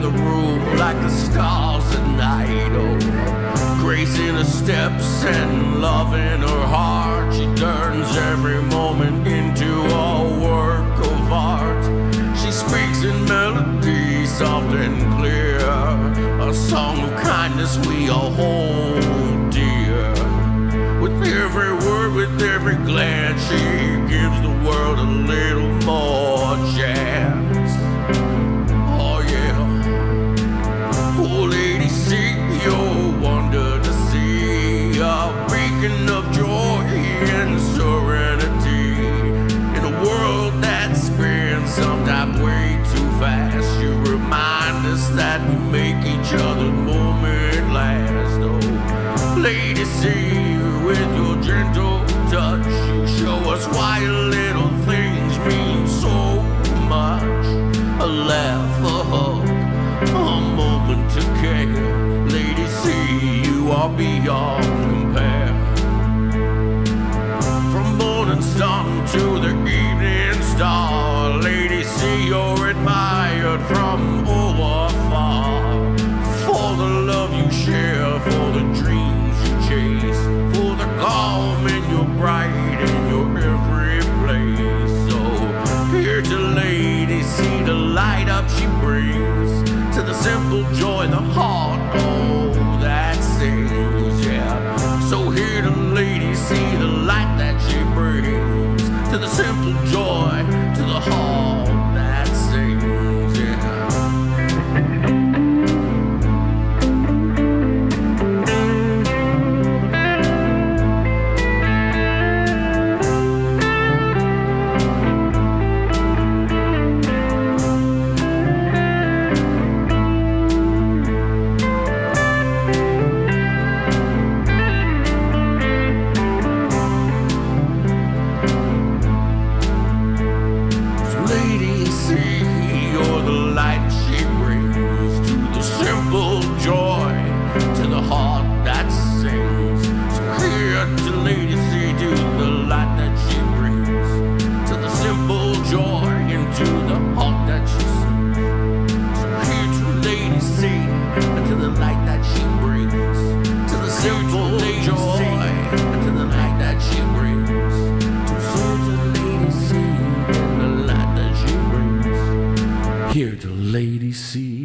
the room like the stars at night. Oh, grace in her steps and love in her heart. She turns every moment into a work of art. She speaks in melody, soft and clear. A song of kindness we all hold dear. With every word, with every glance, a of joy and serenity in a world that spins sometimes way too fast. You remind us that we make each other's moment last. Oh, LadyC with your gentle touch, you show us why little things mean so much. A laugh, a hug, a moment to care. LadyC you are beyond Morning sun to the evening star, LadyC you're admired from over far. For the love you share, for the dreams you chase, for the calm in your bright in your every place. So here to LadyC the light up she brings to the simple joy, the see you're the light she brings to the simple joy, to the heart that sings. So here to lady, see to the light that she brings to the simple joy into the heart that she sings. Here to LadyC to the light that she brings to the simple joy the. Here to LadyC.